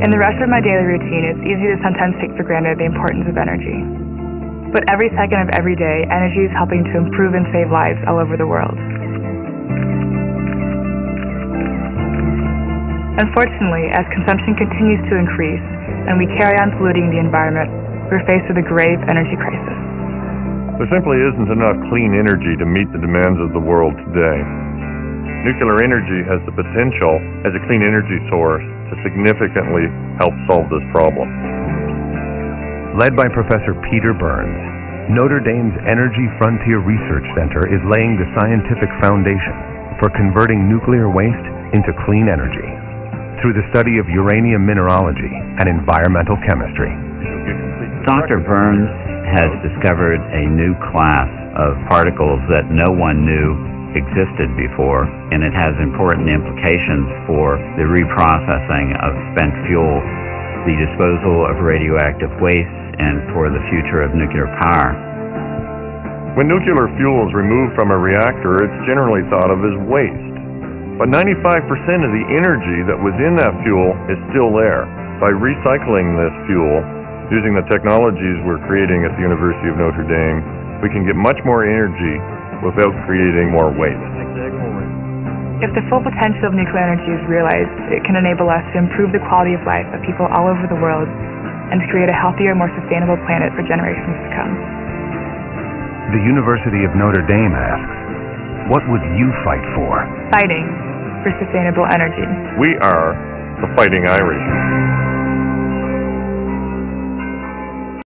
In the rest of my daily routine, it's easy to sometimes take for granted the importance of energy. But every second of every day, energy is helping to improve and save lives all over the world. Unfortunately, as consumption continues to increase and we carry on polluting the environment, we're faced with a grave energy crisis. There simply isn't enough clean energy to meet the demands of the world today. Nuclear energy has the potential, as a clean energy source, to significantly help solve this problem. Led by Professor Peter Burns, Notre Dame's Energy Frontier Research Center is laying the scientific foundation for converting nuclear waste into clean energy through the study of uranium mineralogy and environmental chemistry. Dr. Burns has discovered a new class of particles that no one knew existed before, and it has important implications for the reprocessing of spent fuel, the disposal of radioactive waste, and for the future of nuclear power. When nuclear fuel is removed from a reactor, it's generally thought of as waste. But 95% of the energy that was in that fuel is still there. By recycling this fuel, using the technologies we're creating at the University of Notre Dame, we can get much more energy without creating more waste. If the full potential of nuclear energy is realized, it can enable us to improve the quality of life of people all over the world and to create a healthier, more sustainable planet for generations to come. The University of Notre Dame asks, what would you fight for? Fighting for sustainable energy. We are the Fighting Irish.